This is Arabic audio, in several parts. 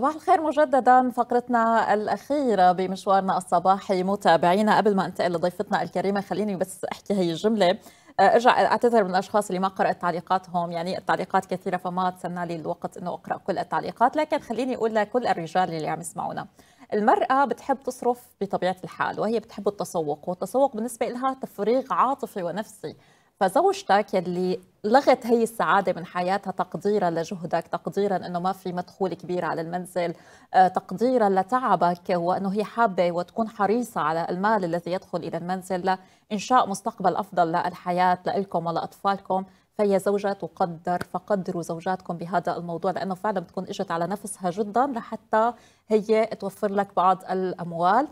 صباح الخير مجددا فقرتنا الأخيرة بمشوارنا الصباحي متابعينا قبل ما انتقل لضيفتنا الكريمة. خليني بس أحكي هي الجملة. ارجع أعتذر من الأشخاص اللي ما قرأت تعليقاتهم. يعني التعليقات كثيرة فما تسنى لي الوقت إنه أقرأ كل التعليقات. لكن خليني أقول لكل الرجال اللي عم يسمعونا المرأة بتحب تصرف بطبيعة الحال وهي بتحب التسوق. والتسوق بالنسبة لها تفريغ عاطفي ونفسي. فزوجتك يلي لغت هي السعادة من حياتها تقديرا لجهدك تقديرا أنه ما في مدخول كبير على المنزل آه، تقديرا لتعبك وأنه هي حابة وتكون حريصة على المال الذي يدخل إلى المنزل لإنشاء مستقبل أفضل للحياة لكم ولأطفالكم. فهي زوجة تقدر فقدروا زوجاتكم بهذا الموضوع لأنه فعلا بتكون إجت على نفسها جدا لحتى هي توفر لك بعض الأموال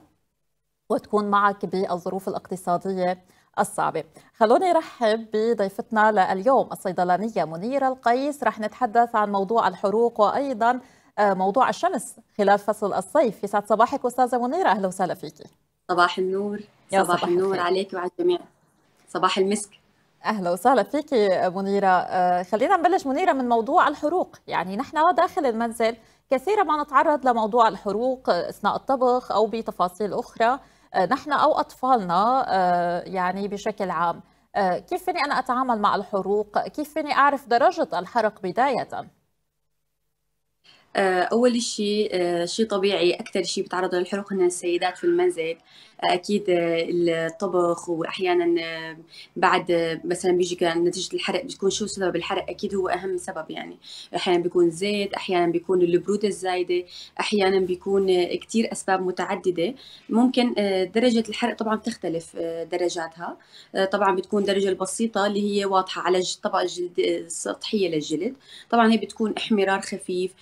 وتكون معك بالظروف الاقتصادية الصعبة. خلوني رحب بضيفتنا لليوم الصيدلانية منيرة القيس. رح نتحدث عن موضوع الحروق وأيضا آه، موضوع الشمس خلال فصل الصيف. يسعد صباحك أستاذة منيرة. أهلا وسهلا فيكي. صباح النور. صباح, صباح النور. عليك وعلى الجميع. صباح المسك. أهلا وسهلا فيك منيرة. آه، خلينا نبلش منيرة من موضوع الحروق. يعني نحن داخل المنزل كثيرا ما نتعرض لموضوع الحروق أثناء الطبخ أو بتفاصيل أخرى. آه، نحن أو أطفالنا آه، يعني بشكل عام. كيف فيني أنا أتعامل مع الحروق؟ كيف فيني أعرف درجة الحرق بداية؟ أول شيء شيء طبيعي أكثر شيء بتعرض للحروق هن السيدات في المنزل أكيد الطبخ واحيانا بعد مثلا بيجي كان نتيجة الحرق بتكون شو سبب الحرق؟ أكيد هو أهم سبب يعني. أحيانا بيكون زيت أحيانا بيكون البرودة الزايدة أحيانا بيكون كثير أسباب متعددة. ممكن درجة الحرق طبعا بتختلف درجاتها. طبعا بتكون درجة البسيطة اللي هي واضحة على طبقه الجلد السطحيه للجلد. طبعا هي بتكون إحمرار خفيف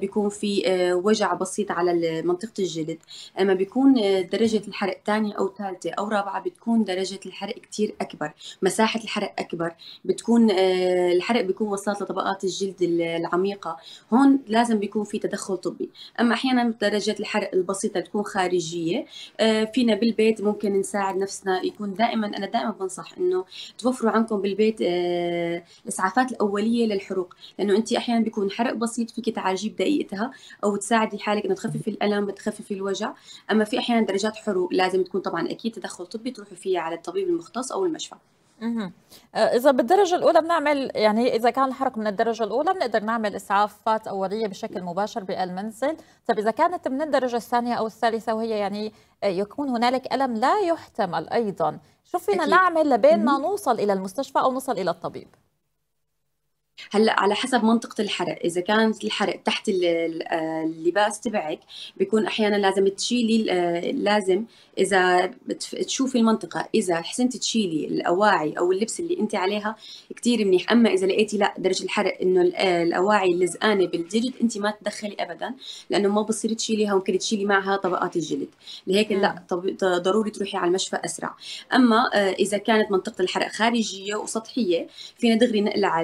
بيكون في وجع بسيط على منطقة الجلد. أما بيكون درجة الحرق ثانية أو ثالثة أو رابعة بتكون درجة الحرق كتير أكبر مساحة الحرق أكبر. بتكون آه، الحرق بيكون وصلت لطبقات الجلد العميقة. هون لازم بيكون في تدخل طبي. أما أحيانا درجة الحرق البسيطة تكون خارجية آه، فينا بالبيت ممكن نساعد نفسنا يكون دائما أنا دائما بنصح إنه توفروا عنكم بالبيت آه، الإسعافات الأولية للحروق. لأنه أنت أحيانا بيكون حرق بسيط فيك تعالجيه بدقيقتها أو تساعدي حالك إنه تخففي الألم تخففي الوجع. أما في أحيانا درجات حروق لازم تكون طبعا أكيد تدخل طبي تروحوا فيه على الطبيب المختص أو المشفى. آه، إذا بالدرجة الأولى بنعمل يعني إذا كان الحرق من الدرجة الأولى بنقدر نعمل إسعافات أولية بشكل مباشر بالمنزل، طيب إذا كانت من الدرجة الثانية أو الثالثة وهي يعني آه، يكون هنالك ألم لا يحتمل أيضا، شو فينا نعمل لبين ما نوصل إلى المستشفى أو نوصل إلى الطبيب؟ هلأ على حسب منطقة الحرق. إذا كانت الحرق تحت اللباس تبعك بيكون أحيانا لازم تشيلي لازم إذا تشوفي المنطقة. إذا حسنتي تشيلي الأواعي أو اللبس اللي انت عليها كثير منيح. أما إذا لقيتي لأ درجة الحرق إنه الأواعي لزقانه بالجلد انت ما تدخلي ابدا لأنه ما بصير تشيليها ممكن تشيلي معها طبقات الجلد. لهيك لأ ضروري تروحي على المشفى أسرع. أما آه، إذا كانت منطقة الحرق خارجية وسطحية فينا دغري نقلع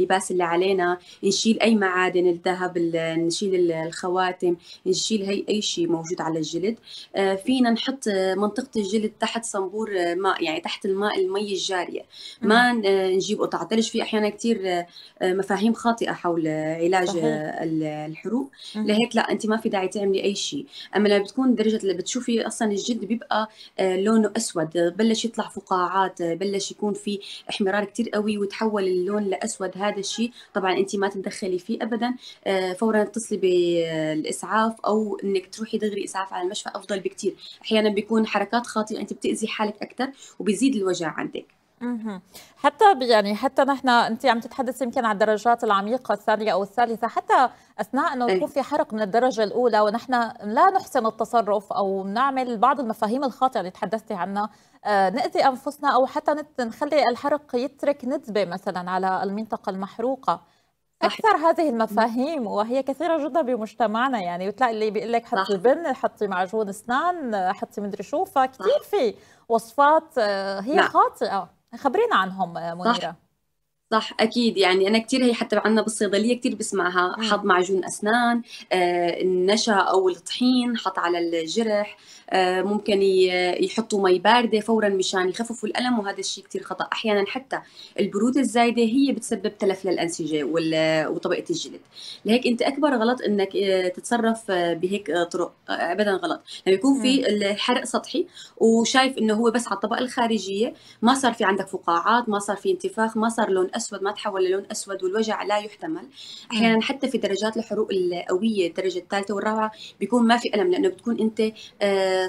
اللباس اللي علينا نشيل أي معادن الذهب نشيل الخواتم نشيل هي أي شيء موجود على الجلد. آه، فينا نحط منطقة الجلد تحت صنبور ماء يعني تحت الماء المي الجارية. ما نجيب قطع ثلج في أحيانا كثير آه، مفاهيم خاطئة حول علاج صحيح. الحروق. لهيك لا أنت ما في داعي تعملي أي شيء. أما لما بتكون درجة اللي بتشوفي أصلا الجلد بيبقى آه، لونه أسود بلش يطلع فقاعات بلش يكون في احمرار كثير قوي وتحول اللون لأسود. هذا الشيء. طبعا انت ما تتدخلي فيه ابدا. آه، فورا اتصلي بالإسعاف أو إنك تروحي دغري إسعاف على المشفى أفضل بكثير أحيانا بيكون حركات خاطئة انت بتأذي حالك أكثر وبيزيد الوجع عندك. حتى يعني حتى نحن انت عم تتحدثي يمكن عن الدرجات العميقة الثانية أو الثالثة حتى أثناء إنه يكون في حرق من الدرجة الأولى ونحن لا نحسن التصرف أو نعمل بعض المفاهيم الخاطئة اللي تحدثتي عنها آه، نأذي أنفسنا أو حتى نخلي الحرق يترك ندبه مثلا على المنطقة المحروقة. أكثر هذه المفاهيم وهي كثيرة جدا بمجتمعنا يعني وتلاقي اللي بيقول لك حطي بن حطي معجون أسنان حطي مدري شو فكثير في وصفات آه، هي لا. خاطئة. خبرينا عنهم منيرة صح. صح أكيد. يعني أنا كثير هي حتى عندنا بالصيدلية كثير بسمعها. حط معجون أسنان آه النشا أو الطحين حط على الجرح آه ممكن يحطوا مي باردة فورا مشان يخففوا الألم وهذا الشيء كثير خطأ. أحيانا حتى البرودة الزايدة هي بتسبب تلف للأنسجة وطبقه الجلد. لهيك أنت أكبر غلط إنك آه، تتصرف بهيك طرق. ابدا غلط. لما يكون في الحرق سطحي وشايف إنه هو بس على الطبقة الخارجية ما صار في عندك فقاعات ما صار في انتفاخ ما صار لون أسود ما تحول للون أسود والوجع لا يحتمل. أحيانا حتى في درجات الحروق القوية الدرجه الثالثة والرابعة بيكون ما في ألم لأنه بتكون أنت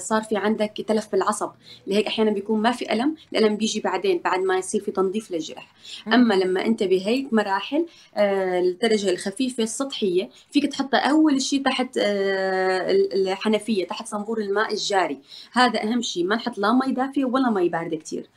صار في عندك تلف بالعصب. لهيك أحيانا بيكون ما في ألم الألم بيجي بعدين بعد ما يصير في تنظيف للجرح. أما لما أنت بهيك مراحل الدرجة الخفيفة السطحية فيك تحطها أول شيء تحت الحنفية تحت صنبور الماء الجاري. هذا أهم شيء ما نحط لا مي دافية ولا مي باردة كثير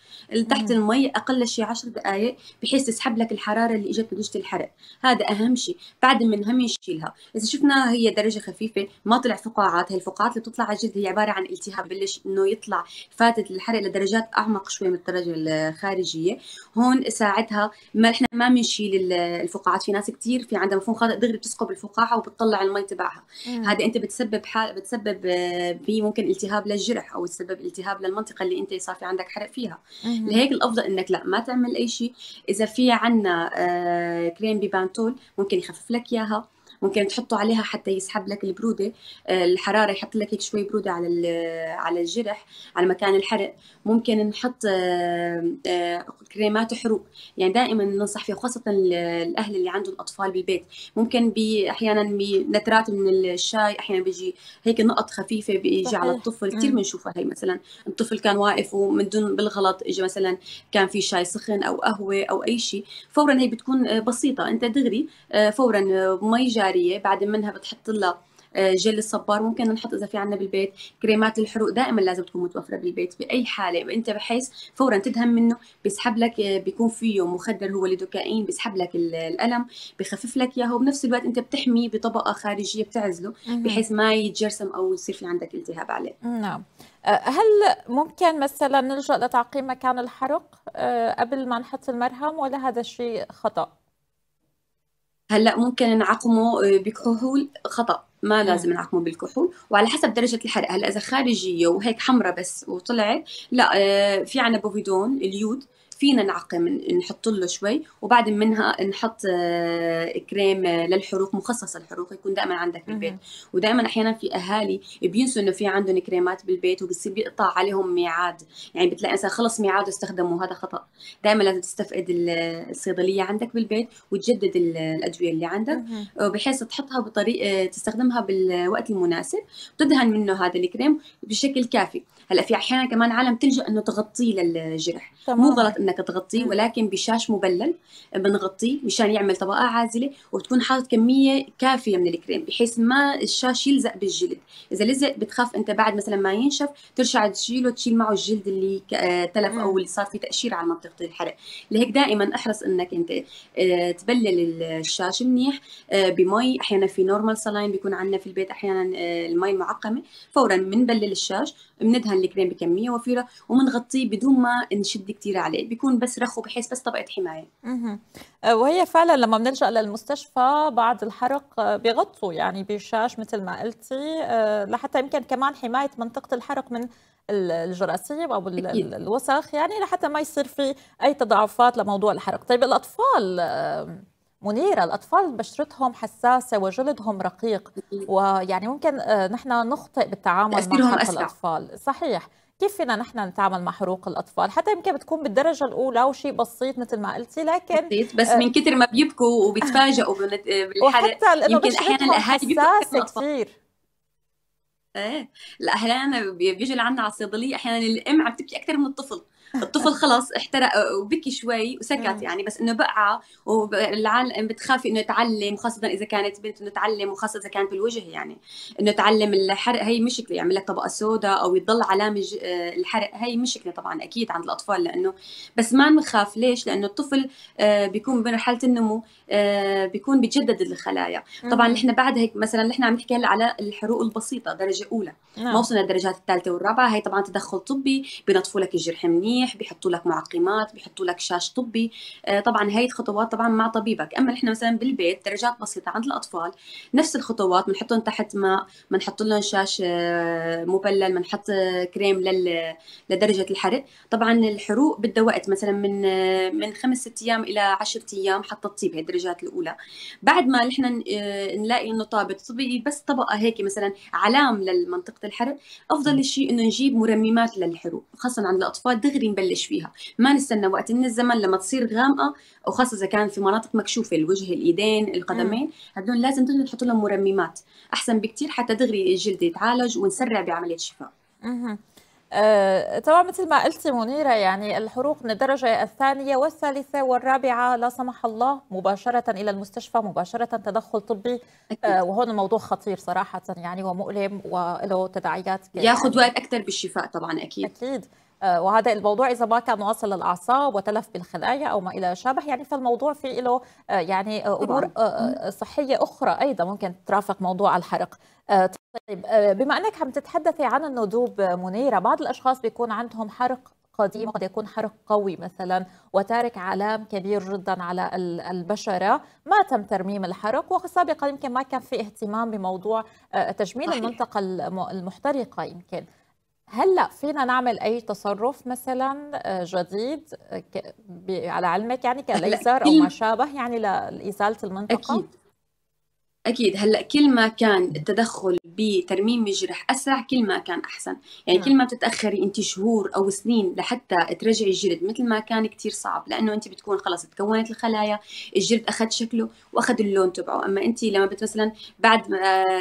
تحت المي أقل شيء 10 دقائق بحيث تسحب لك الحرارة اللي إجت نتيجه الحرق. هذا أهم شيء. بعد من هم نشيلها إذا شفنا هي درجة خفيفة ما طلع فقاعات. هي الفقاعات اللي بتطلع على الجلد هي عبارة عن التهاب بلش إنه يطلع فاتت الحرق لدرجات أعمق شوي من الدرجة الخارجية. هون ساعتها ما إحنا ما بنشيل الفقاعات. في ناس كثير في عندها مفهوم خاطئ دغري بتسكب الفقاعة وبتطلع المي تبعها. هذا أنت بتسبب حال بتسبب في ممكن التهاب للجرح أو تسبب التهاب للمنطقة اللي أنت صار في عندك حرق فيها. لهيك الأفضل إنك لا ما تعمل أي شيء. إذا في عنا آه، كريم بيبانتول ممكن يخفف لك إياها. ممكن تحطه عليها حتى يسحب لك البرودة آه، الحرارة يحط لك هيك شوي برودة على على الجرح على مكان الحرق. ممكن نحط آه، آه، كريمات حروق. يعني دائما ننصح فيها خاصة الأهل اللي عندهم أطفال بالبيت. ممكن أحيانا نترات من الشاي أحيانا بيجي هيك نقط خفيفة بيجي على الطفل. كثير بنشوفها هي مثلا. الطفل كان واقف ومن دون بالغلط اجى مثلا كان في شاي سخن أو قهوة أو أي شيء. فورا هي بتكون بسيطة. أنت دغري فورا مي جاريه بعد منها بتحط لها آه، جل الصبار ممكن نحط إذا في عندنا بالبيت كريمات الحروق دائما لازم تكون متوفرة بالبيت بأي حالة انت بحيث فورا تدهن منه بيسحب لك آه، بيكون فيه مخدر هو ليدوكاين بيسحب لك الألم بخفف لك إياه وبنفس الوقت أنت بتحمي بطبقة خارجية بتعزله بحيث ما يتجرسم أو يصير في عندك التهاب عليه. نعم. آه، هل ممكن مثلا نلجأ لتعقيم مكان الحرق قبل ما نحط المرهم ولا هذا الشيء خطأ؟ هلا ممكن نعقمه بكحول خطأ ما لازم نعقمه بالكحول. وعلى حسب درجة الحرق هلا إذا خارجية وهيك حمراء بس وطلعت لا آه، في عنا بوفيدون اليود. فينا نعقم نحط له شوي وبعد منها نحط آه، كريم للحروق مخصص للحروق يكون دائما عندك بالبيت ودائما أحيانا في أهالي بينسوا إنه في عندهم كريمات بالبيت وبصير بيقطع عليهم ميعاد. يعني بتلاقي مثلا خلص ميعاد استخدمه هذا خطأ. دائما لازم تستفقد الصيدلية عندك بالبيت وتجدد الأدوية اللي عندك. بحيث تحطها بطريقه تستخدمها بالوقت المناسب. تدهن منه هذا الكريم بشكل كافي. هلأ في أحيانا كمان عالم تلجأ إنه تغطيه للجرح. تمام. مو غلط إنك تغطيه ولكن بشاش مبلل بنغطيه مشان يعمل طبقة عازلة وبتكون حاطط كمية كافية من الكريم بحيث ما الشاش يلزق بالجلد. إذا لزق بتخاف أنت بعد مثلا ما ينشف ترجع تشيله تشيل معه الجلد اللي آه، تلف أو اللي صار فيه تقشير على منطقه الحرق. لهيك دائما أحرص إنك أنت آه، تبلل الشاش منيح آه، بمي أحيانا في normal saline بيكون عندنا في البيت أحيانا المي معقمة. فورا بنبلل الشاش بندهن الكريم بكمية وفيرة وبنغطيه بدون ما نشد كثير عليه بيكون بس رخو بحيث بس طبقة حماية. أه، وهي فعلا لما بنلجأ للمستشفى بعد الحرق أه، بيغطوا يعني بشاش مثل ما قلتي أه، لحتى يمكن كمان حماية منطقة الحرق من الجراثيم أو أكيد. الوسخ يعني لحتى ما يصير في أي تضاعفات لموضوع الحرق. طيب الأطفال منيرة الأطفال بشرتهم حساسة وجلدهم رقيق. ويعني ممكن نحن نخطئ بالتعامل مع حرق الأطفال. صحيح. كيف فينا نحن نتعامل مع حروق الأطفال؟ حتى يمكن بتكون بالدرجة الأولى وشيء بسيط مثل ما قلتي لكن بسيط بس من كثر ما بيبكوا وبيتفاجئوا بالحرق يمكن أحيانا الأهالي بيبكوا كثير. إيه. لا أحيانا بيجوا لعنا على الصيدليه أحيانا الأم عم تبكي أكثر من الطفل. الطفل خلص احترق وبكي شوي وسكت يعني بس إنه بقع والعالم بتخافي إنه يتعلم خاصة إذا كانت بنت إنه تعلم وخاصة إذا كان بالوجه يعني إنه تعلم الحرق. هي مشكله يعمل لك طبقة سوداء أو يضل علامة الحرق. هي مشكله طبعا أكيد عند الأطفال لأنه بس ما نخاف. ليش؟ لأنه الطفل آه، بيكون بمرحلة النمو آه، بيكون بيتجدد الخلايا. طبعا نحن بعد هيك مثلا نحن عم نحكي على الحروق البسيطة درجة أولى. نعم. ما وصلنا الدرجات الثالثة والرابعة. هي طبعا تدخل طبي بنطفوا لك الجرح منيح. منيح بيحطوا لك معقمات بيحطوا لك شاش طبي. آه، طبعا هاي الخطوات طبعا مع طبيبك. أما إحنا مثلا بالبيت درجات بسيطة عند الأطفال نفس الخطوات بنحطهم تحت ماء بنحط لهم شاش آه، مبلل بنحط كريم لل... لدرجة الحرق. طبعا الحروق بدها وقت مثلا من من خمس ست أيام إلى 10 أيام حتى تطيب هي الدرجات الأولى. بعد ما نحن نلاقي إنه طابت طبي بس طبقة هيك مثلا علام لمنطقة الحرق أفضل شيء إنه نجيب مرممات للحروق خاصه عند الأطفال دغري نبلش فيها. ما نستنى وقت من الزمن لما تصير غامقة أو خاصه إذا كان في مناطق مكشوفة الوجه الإيدين القدمين هدول لازم دغري نحط لهم مرممات. أحسن بكثير حتى دغري الجلد يتعالج ونسرع بعملية الشفاء. آه، طبعا مثل ما قلتي منيرة يعني الحروق من الدرجة الثانية والثالثة والرابعة لا سمح الله مباشرة إلى المستشفى مباشرة تدخل طبي. آه وهون الموضوع خطير صراحة يعني ومؤلم وله تداعيات ياخذ وقت أكثر بالشفاء طبعا أكيد. أكيد. آه وهذا الموضوع إذا ما كان واصل للأعصاب وتلف بالخلايا أو ما إلى شابه يعني فالموضوع فيه له آه يعني أمور آه صحية أخرى أيضا ممكن ترافق موضوع الحرق. آه، طيب آه، بما أنك عم تتحدثي عن الندوب منيرة بعض الأشخاص بيكون عندهم حرق قديم قد يكون حرق قوي مثلا وتارك علام كبير جدا على البشرة. ما تم ترميم الحرق؟ وسابقا يمكن ما كان في اهتمام بموضوع آه، تجميل صحيح. المنطقة المحترقة يمكن. هلأ فينا نعمل أي تصرف مثلا جديد على علمك يعني كليزر أو ما شابه يعني لإزالة المنطقة؟ أكيد. أكيد. هلأ كل ما كان التدخل بترميم الجرح أسرع كل ما كان أحسن. يعني نعم. كل ما بتتأخري انت شهور أو سنين لحتى ترجعي الجلد مثل ما كان كتير صعب. لأنه انت بتكون خلص تكونت الخلايا الجلد أخذ شكله وأخذ اللون تبعه. أما انت لما بت مثلا بعد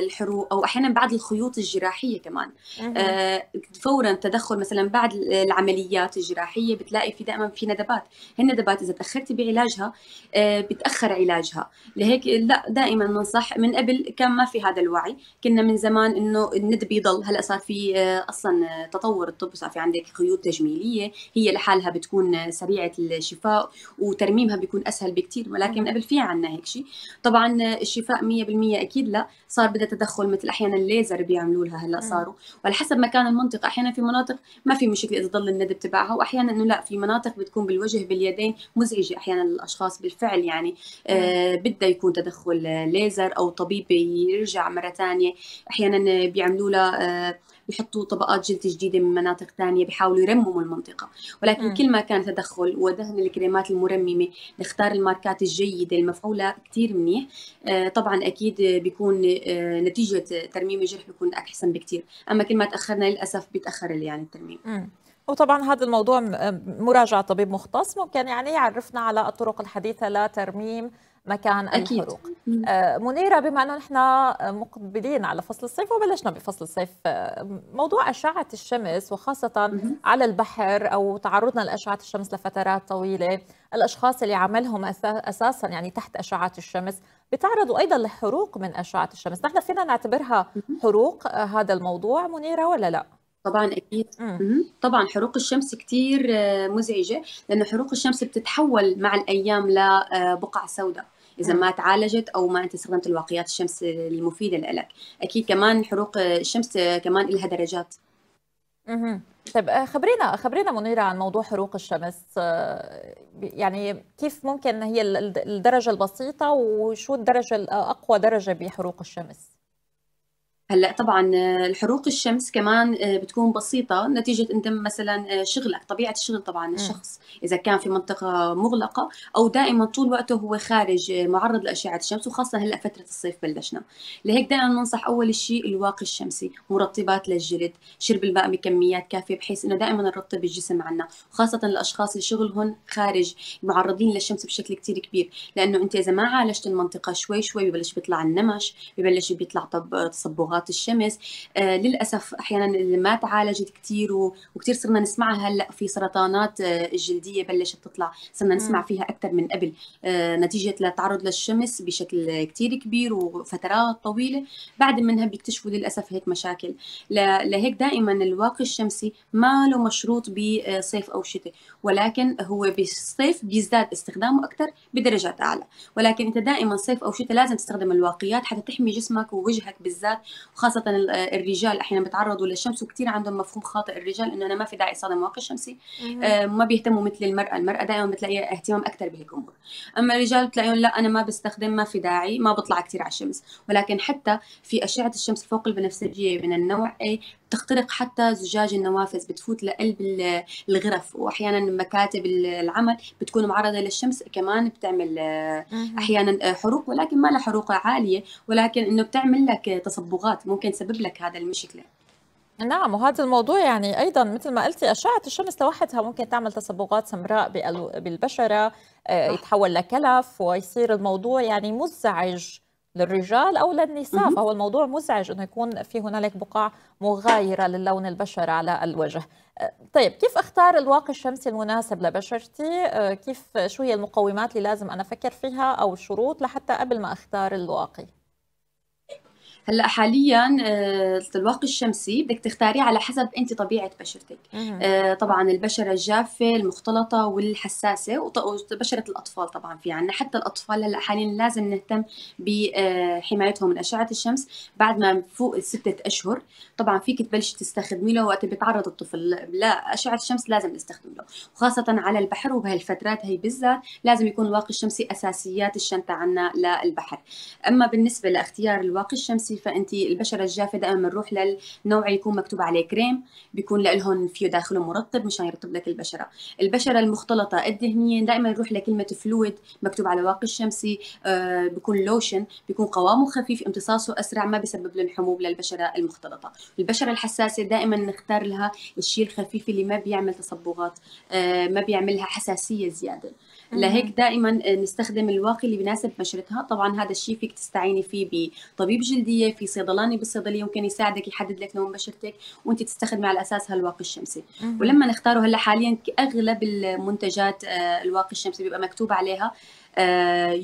الحروق أو أحيانا بعد الخيوط الجراحية كمان آه فورا تدخل مثلا بعد العمليات الجراحية بتلاقي في دائما في ندبات. هالندبات إذا تأخرتي بعلاجها آه بتأخر علاجها. لهيك لا دائما ننصح من قبل كان ما في هذا الوعي. كنا من زمان إنه الند بيضل. هلأ صار في آه، أصلا آه، تطور الطب صار في عندك خيوط تجميلية. هي لحالها بتكون آه، سريعة الشفاء وترميمها بيكون أسهل بكثير ولكن من قبل في عنا هيك شيء. طبعا الشفاء 100% أكيد لأ. صار بدها تدخل مثل أحيانا الليزر بيعملوا لها هلأ صاروا. وعلى حسب مكان المنطقة. أحيانا في مناطق ما في مشكلة إذا ضل الندب تبعها واحيانا إنه لأ في مناطق بتكون بالوجه باليدين مزعجة أحيانا للاشخاص بالفعل يعني آه بدها يكون تدخل ليزر أو طبيب يرجع مرة ثانية. أحيانا بيعملوا لها آه، بيحطوا طبقات جلد جديدة من مناطق ثانية بيحاولوا يرمموا المنطقة. ولكن م. كل ما كان تدخل ودهن الكريمات المرممة نختار الماركات الجيدة المفعولة كثير منيح. آه، طبعا أكيد بيكون آه، نتيجة ترميم الجرح بيكون أحسن بكثير أما كل ما تأخرنا للأسف بيتأخر يعني الترميم. م. وطبعا هذا الموضوع مراجعة طبيب مختص ممكن يعني يعرفنا على الطرق الحديثة لترميم مكان أكيد. الحروق آه منيرة بما أنه نحن مقبلين على فصل الصيف وبلشنا بفصل الصيف آه موضوع أشعة الشمس وخاصة م- على البحر أو تعرضنا لأشعة الشمس لفترات طويلة الأشخاص اللي عملهم أساسا يعني تحت أشعة الشمس بتعرضوا أيضا لحروق من أشعة الشمس. نحن فينا نعتبرها حروق آه هذا الموضوع منيرة ولا لا؟ طبعا أكيد. مم. طبعا حروق الشمس كثير مزعجة لأنه حروق الشمس بتتحول مع الأيام لبقع سوداء. إذا ما تعالجت أو ما أنت استخدمت الواقيات الشمس المفيدة لك. أكيد كمان حروق الشمس كمان لها درجات. أها طيب آه، خبرينا خبرينا منيرة عن موضوع حروق الشمس. آه، يعني كيف ممكن هي الدرجة البسيطة وشو الدرجة الأقوى درجة بحروق الشمس؟ هلأ طبعا آه، الحروق الشمس كمان آه، بتكون بسيطة نتيجة انت مثلا آه، شغلك طبيعة الشغل طبعا الشخص إذا كان في منطقة مغلقة أو دائما طول وقته هو خارج معرض لأشعة الشمس وخاصة هلأ فترة الصيف بلشنا. لهيك دائما ننصح أول شيء الواقي الشمسي مرطبات للجلد شرب الماء بكميات كافية بحيث إنه دائما نرطب الجسم عنا وخاصة الأشخاص اللي شغلهم خارج معرضين للشمس بشكل كثير كبير. لأنه أنت إذا ما عالجت المنطقة شوي شوي ببلش بيطلع النمش ببلش بيطلع تصبغات اشعاعات الشمس. آه للأسف أحيانا ما تعالجت كثير وكثير صرنا نسمعها هلأ في سرطانات آه الجلدية بلشت تطلع. صرنا نسمع فيها أكثر من قبل. آه نتيجة للتعرض للشمس بشكل كثير كبير وفترات طويلة. بعد منها بيكتشفوا للأسف هيك مشاكل. لهيك دائما الواقي الشمسي ما له مشروط بصيف أو شتاء ولكن هو بالصيف بيزداد استخدامه أكثر بدرجات أعلى. ولكن أنت دائما صيف أو شتاء لازم تستخدم الواقيات حتى تحمي جسمك ووجهك بالذات وخاصه الرجال أحيانا بيتعرضوا للشمس وكثير عندهم مفهوم خاطئ الرجال إنه أنا ما في داعي استخدم واقي شمسي آه ما بيهتموا مثل المرأة. المرأة دائما بتلاقيها اهتمام أكثر بهيك امور أما الرجال بتلاقيهم لا أنا ما بستخدم ما في داعي ما بطلع كثير على الشمس. ولكن حتى في أشعة الشمس فوق البنفسجية من النوع A بتخترق حتى زجاج النوافذ بتفوت لقلب الغرف. وأحيانا مكاتب العمل بتكون معرضة للشمس كمان بتعمل أحيانا حروق. ولكن ما لها حروق عالية. ولكن إنه بتعمل لك تصبغات. ممكن تسبب لك هذا المشكلة. نعم وهذا الموضوع يعني أيضا مثل ما قلتي أشعة الشمس لوحدها ممكن تعمل تصبغات سمراء بالبشرة آه، يتحول لكلف ويصير الموضوع يعني مزعج للرجال أو للنساء. فهو الموضوع مزعج إنه يكون في هنالك بقع مغايرة للون البشرة على الوجه. أه، طيب كيف أختار الواقي الشمسي المناسب لبشرتي؟ أه، كيف شو هي المقومات اللي لازم أنا أفكر فيها أو الشروط لحتى قبل ما أختار الواقي؟ هلا حاليا آه، الواقي الشمسي بدك تختاريه على حسب أنت طبيعة بشرتك. آه، طبعا البشرة الجافة المختلطة والحساسة وبشرة الأطفال طبعا في عنا. حتى الأطفال هلا حاليا لازم نهتم بحمايتهم من أشعة الشمس بعد ما فوق الستة أشهر. طبعا فيك تبلشي تستخدمي له وقت بيتعرض الطفل. لا أشعة الشمس لازم نستخدم له وخاصة على البحر وبهالفترات هي بالذات لازم يكون الواقي الشمسي أساسيات الشنطه عنا للبحر. أما بالنسبة لإختيار الواقي الشمسي نفسي فانت البشرة الجافه دائما بنروح للنوع يكون مكتوب عليه كريم بيكون لهم فيه داخله مرطب مشان يرطب لك البشرة. البشرة المختلطة الدهنيه دائما نروح لكلمه فلويد مكتوب على واقي الشمسي آه بيكون لوشن بيكون قوامه خفيف امتصاصه أسرع ما بيسبب لهم حموم للبشرة المختلطة. البشرة الحساسة دائما نختار لها الشيء الخفيف اللي ما بيعمل تصبغات آه ما بيعملها حساسية زيادة. لهيك دائما نستخدم الواقي اللي بيناسب بشرتها. طبعا هذا الشيء فيك تستعيني فيه بطبيب جلدية في صيدلاني بالصيدلية ممكن يساعدك يحدد لك لون بشرتك وأنت تستخدمي على اساسها الواقي الشمسي. ولما نختاره هلا حاليا أغلب المنتجات آه، الواقي الشمسي بيبقى مكتوب عليها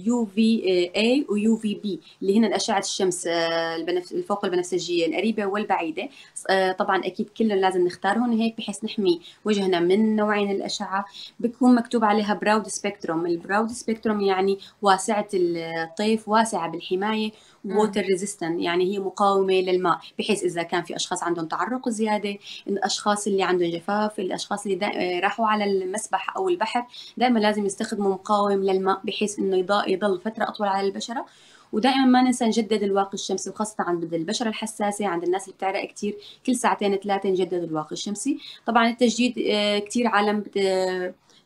يو في اي ويو في بي اللي هن اشعه الشمس آه، الفوق البنفسجية القريبة والبعيدة. آه، طبعا أكيد كلهم لازم نختارهم هيك بحيث نحمي وجهنا من نوعين الأشعة. بكون مكتوب عليها broad spectrum ال broad spectrum يعني واسعة الطيف واسعة بالحماية water resistant يعني هي مقاومة للماء. بحيث إذا كان في أشخاص عندهم تعرق زيادة الأشخاص اللي عندهم جفاف الأشخاص اللي آه، راحوا على المسبح أو البحر دائما لازم يستخدموا مقاوم للماء بحيث إنه يضل فترة أطول على البشرة. ودائما ما ننسى نجدد الواقي الشمسي وخاصة عند البشرة الحساسة عند الناس اللي بتعرق كثير كل ساعتين ثلاثة نجدد الواقي الشمسي. طبعا التجديد آه، كثير عالم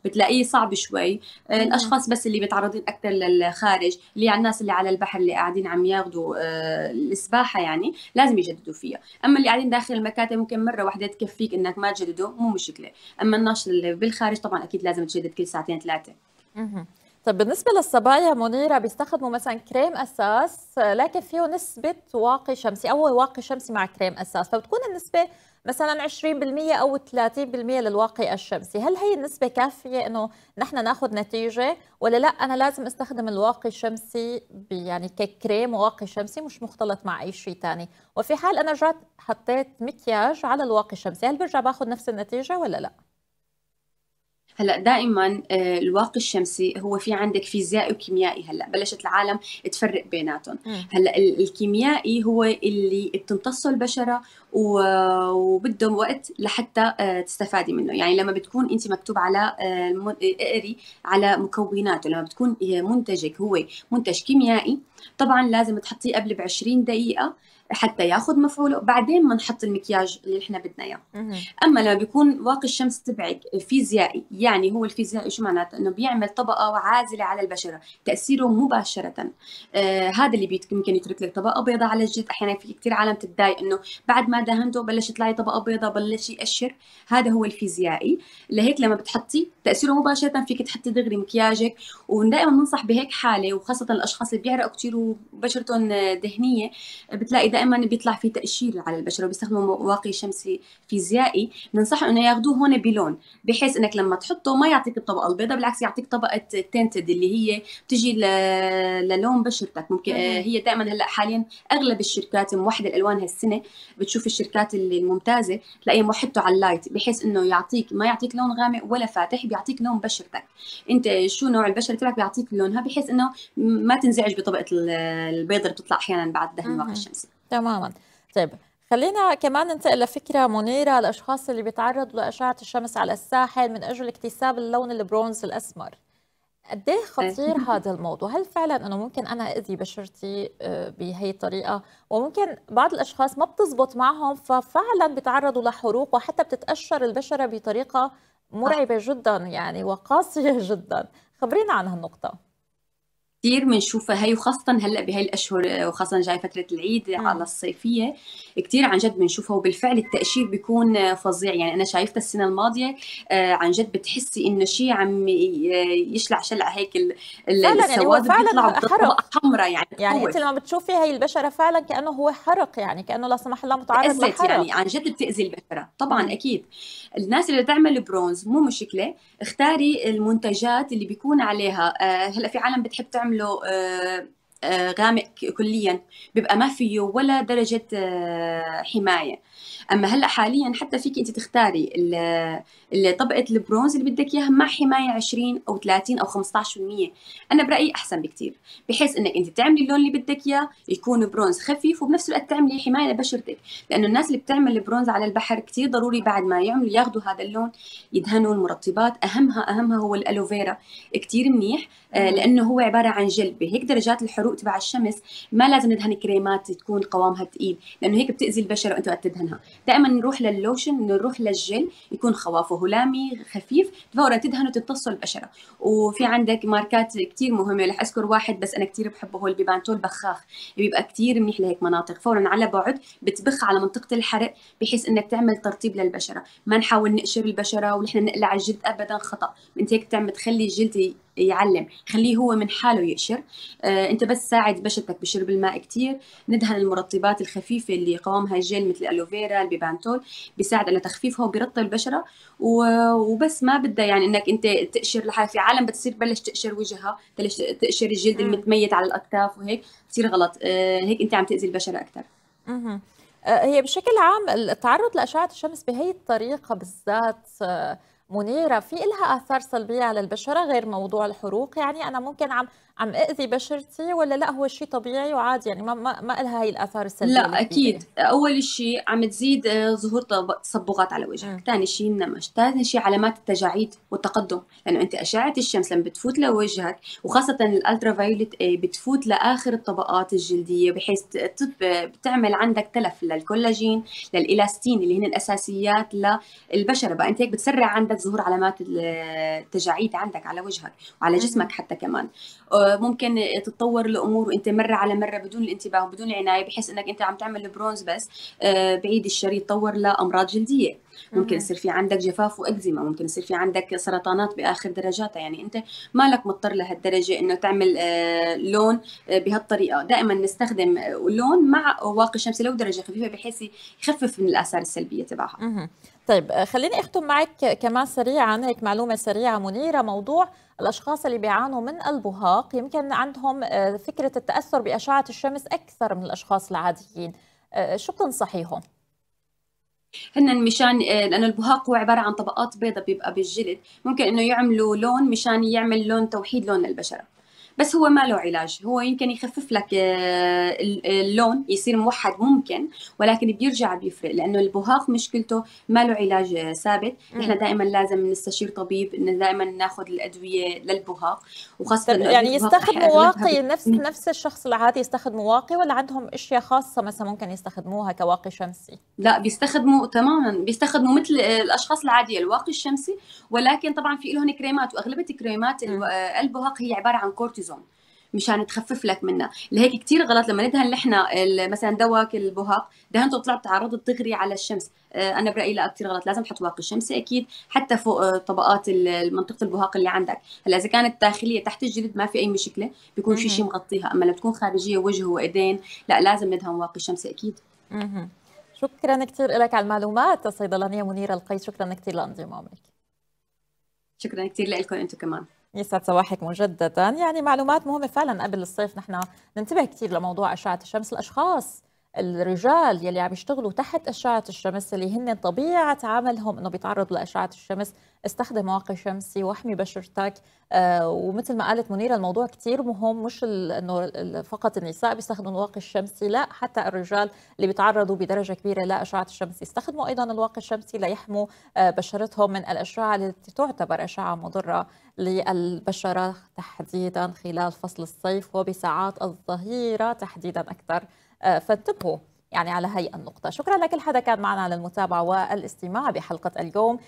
بتلاقيه صعب شوي. آه، الأشخاص بس اللي متعرضين أكثر للخارج اللي على الناس اللي على البحر اللي قاعدين عم ياخذوا آه، السباحة يعني لازم يجددوا فيها. أما اللي قاعدين داخل المكاتب ممكن مرة واحدة تكفيك إنك ما تجدده مو مشكلة. أما الناشط اللي بالخارج طبعا أكيد لازم تجدد كل ساعتين ثلاثة. طيب بالنسبة للصبايا منيرة بيستخدموا مثلا كريم أساس لكن فيه نسبة واقي شمسي أو واقي شمسي مع كريم أساس. فبتكون النسبة مثلا 20% أو 30% للواقي الشمسي. هل هي النسبة كافية أنه نحن ناخذ نتيجة ولا لا؟ أنا لازم أستخدم الواقي الشمسي يعني ككريم واقي شمسي مش مختلط مع أي شيء ثاني وفي حال أنا رجعت حطيت مكياج على الواقي الشمسي هل برجع باخذ نفس النتيجة ولا لا؟ هلا دائما آه، الواقي الشمسي هو في عندك فيزيائي وكيميائي. هلا بلشت العالم تفرق بيناتهم. هلا الكيميائي هو اللي بتمتصه البشرة وبده وقت لحتى آه، تستفادي منه. يعني لما بتكون انت مكتوب على آه، اقري على مكوناته لما بتكون منتجك هو منتج كيميائي طبعا لازم تحطيه قبل ب 20 دقيقة حتى ياخذ مفعوله بعدين ما نحط المكياج اللي إحنا بدنا إياه. أما لما بيكون واقي الشمس تبعك فيزيائي يعني هو الفيزيائي شو معناته؟ إنه بيعمل طبقة عازلة على البشرة تأثيره مباشرة. آه هذا اللي ممكن يترك لك طبقة بيضاء على الجلد أحيانا في كثير عالم تتضايق إنه بعد ما دهنته بلش يطلع لي طبقه بيضاء بلش يقشر هذا هو الفيزيائي. لهيك لما بتحطي تأثيره مباشرة فيك تحطي دغري مكياجك. ودائما بننصح بهيك حالة وخاصة الأشخاص اللي بيعرقوا كثير وبشرتهم دهنية بتلاقي دائما بيطلع في تقشير على البشرة وبيستخدموا واقي شمسي فيزيائي. بننصحهم إنه ياخذوه هون بلون بحيث إنك لما تحطه ما يعطيك الطبقة البيضاء بالعكس يعطيك طبقة tinted اللي هي بتجي للون بشرتك. ممكن هي دائما هلأ حاليا أغلب الشركات موحدة الالوان هالسنه بتشوف الشركات اللي الممتازة تلاقيها موحدته على ال light بحيث إنه يعطيك ما يعطيك لون غامق ولا فاتح بيعطيك لون بشرتك. أنت شو نوع البشرة تبعك بيعطيك لونها بحيث إنه ما تنزعج بطبقة البيضة اللي بتطلع أحيانا بعد دهن الواقي الشمسي تماما. طيب خلينا كمان ننتقل لفكرة منيرة الأشخاص اللي بيتعرضوا لأشعة الشمس على الساحل من أجل اكتساب اللون البرونز الأسمر. قد إيه خطير هذا الموضوع؟ هل فعلا إنه ممكن أنا أذي بشرتي آه، بهي الطريقة؟ وممكن بعض الأشخاص ما بتزبط معهم ففعلا بيتعرضوا لحروق وحتى بتتقشر البشرة بطريقة مرعبة جدا يعني وقاسية جدا. خبرينا عن هالنقطة. كثير بنشوفها هي وخاصة هلأ بهي الأشهر وخاصة جاي فترة العيد م. على الصيفية كثير عن جد بنشوفها وبالفعل التأشير بيكون فظيع. يعني أنا شايفتها السنة الماضية آه، عن جد بتحسي إنه شيء عم يشلع شلع هيك فعلا السواد يعني بيطلع حرق. حمراء يعني يعني أنت لما بتشوفي هي البشرة فعلا كأنه هو حرق يعني كأنه لا سمح الله متعرض لحرق. يعني عن جد بتأذي البشرة. طبعا م. أكيد. الناس اللي تعمل برونز مو مشكلة. اختاري المنتجات اللي بيكون عليها. آه، هلأ في عالم بتحب تعمل عامله آه، آه، غامق كليا بيبقى ما فيه ولا درجة آه، حماية. أما هلأ حاليا حتى فيك أنت تختاري طبقة البرونز اللي بدك إياها مع حماية 20 أو 30 أو 15% أنا برأيي أحسن بكثير بحيث إنك أنت تعملي اللون اللي بدك إياه يكون برونز خفيف وبنفس الوقت تعملي حماية لبشرتك. لأنه الناس اللي بتعمل البرونز على البحر كثير ضروري بعد ما يعملوا ياخذوا هذا اللون يدهنوا المرطبات. أهمها أهمها هو ال aloe vera. كثير منيح. لأنه هو عبارة عن جل بهيك درجات الحروق تبع الشمس ما لازم ندهن كريمات تكون قوامها ثقيل لأنه هيك بتأذي البشره وأنت تدهنها. دائما نروح لللوشن نروح للجل يكون قوامه هلامي خفيف فورا تدهن وتمتصه البشرة. وفي عندك ماركات كثير مهمة رح أذكر واحد بس أنا كثير بحبه هو البيبانثول بخاخ. بيبقى كثير منيح لهيك مناطق. فورا على بعد بتبخ على منطقة الحرق بحيث إنك تعمل ترطيب للبشرة. ما نحاول نقشر البشرة ونحن نقلع الجلد ابدا خطأ. أنت هيك تعمل تخلي الجلد يعلم. خليه هو من حاله يقشر آه أنت بس ساعد بشرتك بشرب الماء كثير ندهن المرطبات الخفيفة اللي قوامها الجل مثل الألوفيرا البيبانتول بيساعد على تخفيفها وبيرطب البشرة. وبس ما بدها يعني إنك أنت تقشر لحالك في عالم بتصير بلش تقشر وجهها تبلش تقشر الجلد المتميت على الاكتاف وهيك. كثير غلط. آه هيك أنت عم تأذي البشرة أكثر آه، هي بشكل عام التعرض لأشعة الشمس بهي الطريقة بالذات آه، منيرة في إلها آثار سلبية على البشرة غير موضوع الحروق؟ يعني أنا ممكن عم عم أذي بشرتي ولا لا؟ هو شيء طبيعي وعادي يعني ما ما, ما لها هي الآثار السلبية لا أكيد. أول شيء عم تزيد آه، ظهور تصبغات على وجهك. ثاني شيء النمش. ثالث شيء علامات التجاعيد والتقدم. لأنه أنت أشعة الشمس لما بتفوت لوجهك وخاصة الألترا فايولت بتفوت لآخر الطبقات الجلدية بحيث بتعمل عندك تلف للكولاجين للإلاستين اللي هن الأساسيات للبشرة. بقى أنت هيك بتسرع عندك ظهور علامات التجاعيد عندك على وجهك وعلى جسمك حتى كمان. آه، ممكن تتطور الأمور وانت مرة على مرة بدون الانتباه وبدون العناية بحيث إنك أنت عم تعمل البرونز بس آه، بعيد الشر يتطور لأمراض جلدية. ممكن يصير في عندك جفاف وإكزيما ممكن يصير في عندك سرطانات بآخر درجاتها. يعني أنت مالك مضطر لهالدرجة إنه تعمل آه، لون بهالطريقة. دائما نستخدم لون مع واقي شمسي لو درجة خفيفة بحيث يخفف من الآثار السلبية تبعها. طيب خليني أختم معك كمان سريعا هيك معلومة سريعة منيرة. موضوع الأشخاص اللي بيعانوا من البهاق يمكن عندهم آه، فكرة التأثر بأشعة الشمس أكثر من الأشخاص العاديين. آه، شو بتنصحيهم هن مشان آه، لأنه البهاق هو عبارة عن طبقات بيضاء بيبقى بالجلد. ممكن إنه يعملوا لون مشان يعمل لون توحيد لون للبشرة. بس هو ما له علاج. هو يمكن يخفف لك آه، اللون يصير موحد ممكن ولكن بيرجع بيفرق لأنه البهاق مشكلته ما له علاج ثابت. نحن دائما لازم نستشير طبيب إنه دائما ناخذ الأدوية للبهاق وخاصة يعني يستخدموا واقي نفس نفس الشخص العادي يستخدموا واقي ولا عندهم أشياء خاصة مثلا ممكن يستخدموها كواقي شمسي؟ لا بيستخدموا تماما بيستخدموا مثل الأشخاص العادية الواقي الشمسي. ولكن طبعا في لهم كريمات وأغلبية كريمات البهاق هي عبارة عن كورتيزون كورتيزون مشان تخفف لك منها. لهيك كثير غلط لما ندهن نحن مثلا دواك البهاق. دهنته طلعت تعرضت دغري على الشمس. آه، أنا برأيي لا كثير غلط. لازم تحط واقي شمسي أكيد. حتى فوق آه، طبقات منطقة البهاق اللي عندك. هلا إذا كانت داخلية تحت الجلد ما في أي مشكلة. بيكون في شيء مغطيها. أما لما تكون خارجية وجه وإيدين لا لازم ندهن واقي شمسي أكيد. شكرا كثير لك على المعلومات. الصيدلانية منيرة القيس. شكرا كثير لأنضمامك. شكرا كثير لكم أنتم كمان. يسعد صباحك مجددا. يعني معلومات مهمة فعلا قبل الصيف. نحن ننتبه كثير لموضوع أشعة الشمس. الأشخاص الرجال يلي عم يشتغلوا تحت أشعة الشمس اللي هن طبيعة عملهم إنه بيتعرضوا لأشعة الشمس استخدم واقي شمسي واحمي بشرتك. آه ومثل ما قالت منيرة الموضوع كثير مهم مش إنه فقط النساء بيستخدموا الواقي الشمسي لا حتى الرجال اللي بيتعرضوا بدرجة كبيرة لاشعه الشمس. يستخدموا أيضا الواقي الشمسي ليحموا آه بشرتهم من الأشعة التي تعتبر أشعة مضرة للبشرة تحديدا خلال فصل الصيف وبساعات الظهيرة تحديدا أكثر. آه، فانتبهوا يعني على هي النقطة. شكرا لكل حدا كان معنا للمتابعة والاستماع بحلقة اليوم.